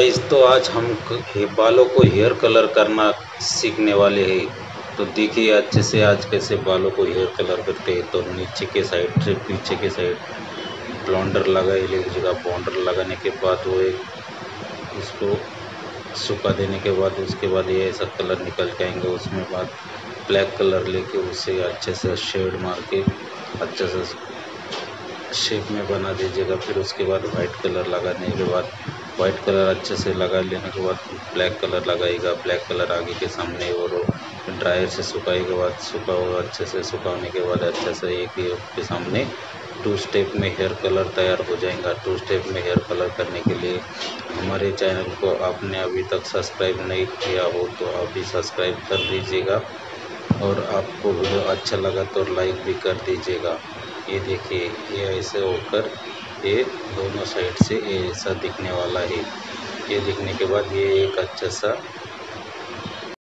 इस तो आज हम बालों को हेयर कलर करना सीखने वाले हैं। तो देखिए अच्छे से आज कैसे बालों को हेयर कलर करते हैं। तो नीचे के साइड से पीछे के साइड ब्लॉन्डर लगाए लीजिएगा बॉन्डर लगाने के बाद वो इसको सुखा देने के बाद, उसके बाद ये ऐसा कलर निकल के आएँगे। उसमें बाद ब्लैक कलर लेके उसे अच्छे से शेड मार के अच्छे से शेप में बना दीजिएगा। फिर उसके बाद वाइट कलर लगाने के बाद वाइट कलर अच्छे से लगा लेने के बाद ब्लैक कलर लगाएगा। ब्लैक कलर आगे के सामने और ड्रायर से सुखाने के बाद सुखा हुआ अच्छे से सुखाने के बाद अच्छे से एक ही के सामने टू स्टेप में हेयर कलर तैयार हो जाएगा। टू स्टेप में हेयर कलर करने के लिए हमारे चैनल को आपने अभी तक सब्सक्राइब नहीं किया हो तो अभी सब्सक्राइब कर दीजिएगा और आपको वीडियो अच्छा लगा तो लाइक भी कर दीजिएगा। ये देखिए, ये ऐसे होकर ये दोनों साइड से ऐसा दिखने वाला है। ये दिखने के बाद ये एक अच्छा सा